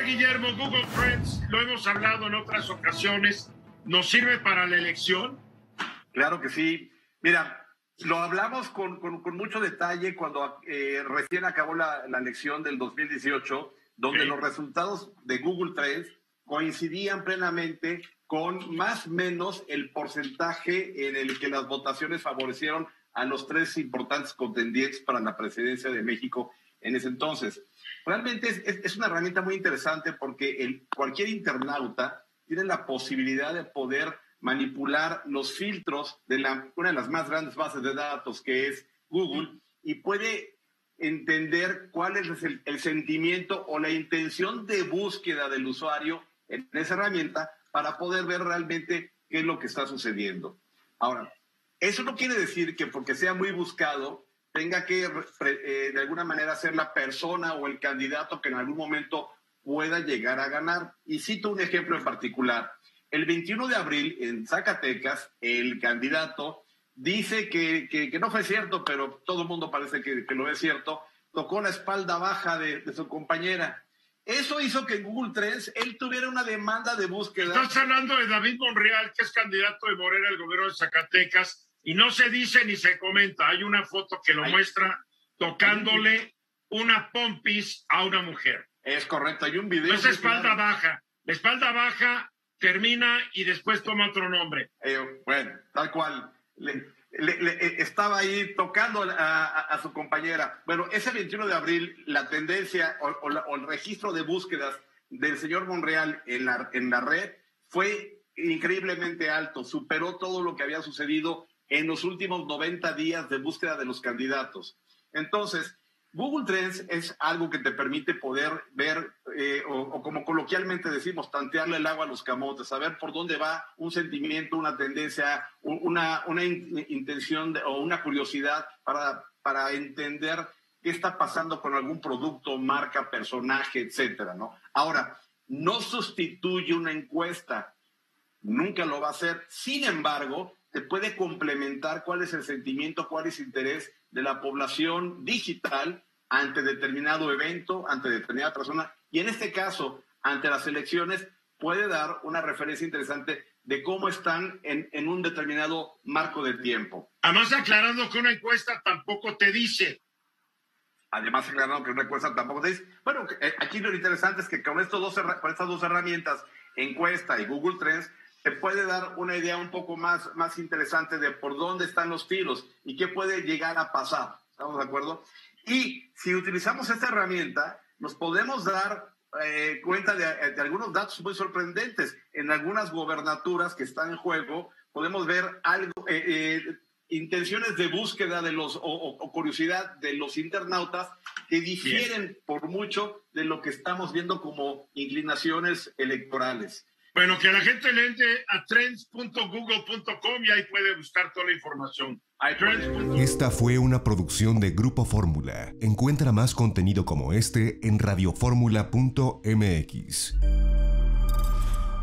ver, Guillermo, Google Trends, lo hemos hablado en otras ocasiones, ¿nos sirve para la elección? Claro que sí. Mira, lo hablamos con, mucho detalle cuando eh, recién acabó la, elección del 2018, donde los resultados de Google Trends coincidían plenamente con más o menos el porcentaje en el que las votaciones favorecieron a los tres importantes contendientes para la presidencia de México en ese entonces. Realmente es, una herramienta muy interesante porque el, cualquier internauta tiene la posibilidad de poder manipular los filtros de la, una de las más grandes bases de datos que es Google y puede entender cuál es el, el sentimiento o la intención de búsqueda del usuario en esa herramienta para poder ver realmente qué es lo que está sucediendo. Ahora, eso no quiere decir que porque sea muy buscado tenga que eh, de alguna manera ser la persona o el candidato que en algún momento pueda llegar a ganar. Y cito un ejemplo en particular. El 21 de abril en Zacatecas, el candidato dice que, que, no fue cierto, pero todo el mundo parece que, lo es cierto, tocó la espalda baja de, de, su compañera. Eso hizo que en Google Trends él tuviera una demanda de búsqueda. Estás hablando de David Monreal, que es candidato de Morena al gobierno de Zacatecas, y no se dice ni se comenta. Hay una foto que lo muestra tocándole una pompis a una mujer. Es correcto, hay un video. es espalda baja. La espalda baja termina y después toma otro nombre. Eh, bueno, tal cual. Eh, estaba ahí tocando a, su compañera. Bueno, ese 21 de abril, la tendencia o, el registro de búsquedas del señor Monreal en la, en la red fue increíblemente alto, superó todo lo que había sucedido en los últimos 90 días de búsqueda de los candidatos. Entonces, Google Trends es algo que te permite poder ver, eh, o, como coloquialmente decimos, tantearle el agua a los camotes, saber por dónde va un sentimiento, una tendencia, una, una intención o una curiosidad para, para entender qué está pasando con algún producto, marca, personaje, etcétera, ¿no? Ahora, no sustituye una encuesta, nunca lo va a hacer. Sin embargo, te puede complementar cuál es el sentimiento, cuál es el interés de la población digital ante determinado evento, ante determinada persona, y en este caso, ante las elecciones, puede dar una referencia interesante de cómo están en, un determinado marco de tiempo. Además, aclarando que una encuesta tampoco te dice. Además, aclarando que una encuesta tampoco te dice. Bueno, eh, aquí lo interesante es que con, estos dos, con estas dos herramientas, encuesta y Google Trends, te puede dar una idea un poco más, más interesante de por dónde están los tiros y qué puede llegar a pasar. ¿Estamos de acuerdo? Y si utilizamos esta herramienta, nos podemos dar eh, cuenta de, algunos datos muy sorprendentes. En algunas gobernaturas que están en juego, podemos ver algo, eh, eh, intenciones de búsqueda de los, o, curiosidad de los internautas que difieren por mucho de lo que estamos viendo como inclinaciones electorales. Bueno, que la gente le entre a trends.google.com y ahí puede buscar toda la información. Esta fue una producción de Grupo Fórmula. Encuentra más contenido como este en radioformula.mx.